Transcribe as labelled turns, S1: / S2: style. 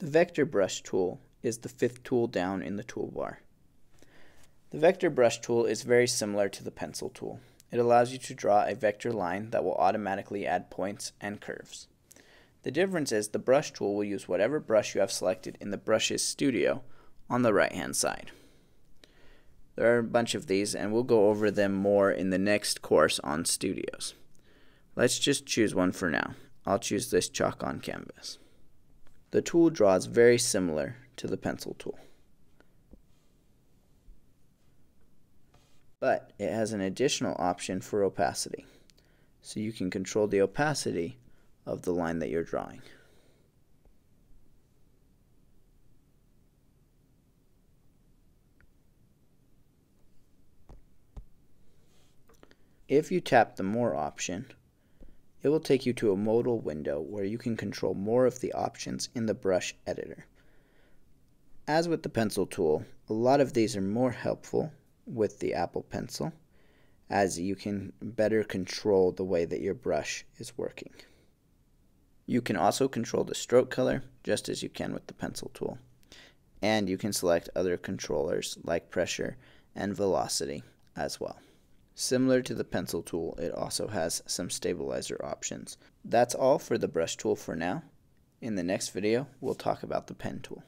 S1: The Vector Brush tool is the fifth tool down in the toolbar. The Vector Brush tool is very similar to the pencil tool. It allows you to draw a vector line that will automatically add points and curves. The difference is the brush tool will use whatever brush you have selected in the Brushes Studio on the right hand side. There are a bunch of these and we'll go over them more in the next course on studios. Let's just choose one for now. I'll choose this chalk on canvas. The tool draws very similar to the pencil tool. But it has an additional option for opacity. So you can control the opacity of the line that you're drawing. If you tap the More option, it will take you to a modal window where you can control more of the options in the brush editor. As with the pencil tool, a lot of these are more helpful with the Apple Pencil as you can better control the way that your brush is working. You can also control the stroke color just as you can with the pencil tool. And you can select other controllers like pressure and velocity as well. Similar to the pencil tool, it also has some stabilizer options. That's all for the brush tool for now. In the next video, we'll talk about the pen tool.